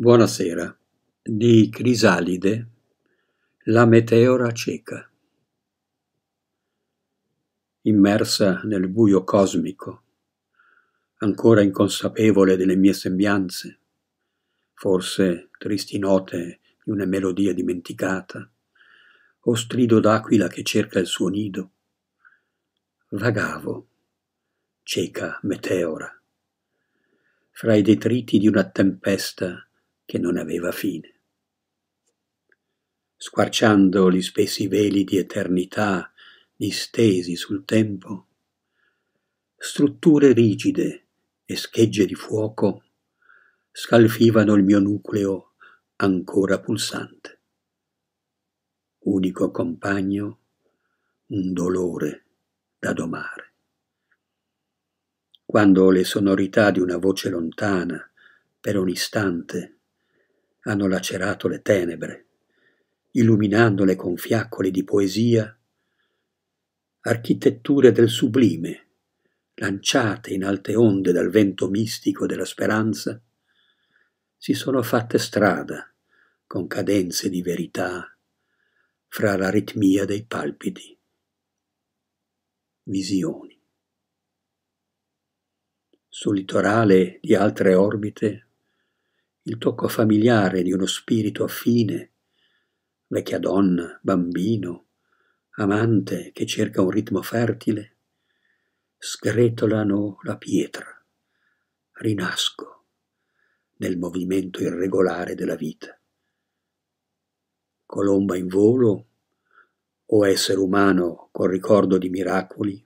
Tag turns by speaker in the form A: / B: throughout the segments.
A: Buonasera. Di Crisalide La meteora cieca. Immersa nel buio cosmico, ancora inconsapevole delle mie sembianze, forse tristi note di una melodia dimenticata, o strido d'aquila che cerca il suo nido, vagavo, cieca meteora, fra i detriti di una tempesta che non aveva fine. Squarciando gli spessi veli di eternità distesi sul tempo, strutture rigide e schegge di fuoco scalfivano il mio nucleo ancora pulsante. Unico compagno, un dolore da domare. Quando le sonorità di una voce lontana, per un istante, hanno lacerato le tenebre, illuminandole con fiaccoli di poesia, architetture del sublime, lanciate in alte onde dal vento mistico della speranza, si sono fatte strada con cadenze di verità fra l'aritmia dei palpiti. Visioni. Sul litorale di altre orbite il tocco familiare di uno spirito affine, vecchia donna, bambino, amante che cerca un ritmo fertile, sgretolano la pietra, rinasco nel movimento irregolare della vita. Colomba in volo o essere umano col ricordo di miracoli,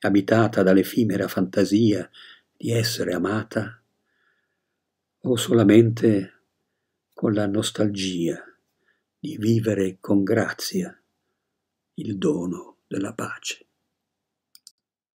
A: abitata dall'effimera fantasia di essere amata, o solamente con la nostalgia di vivere con grazia il dono della pace.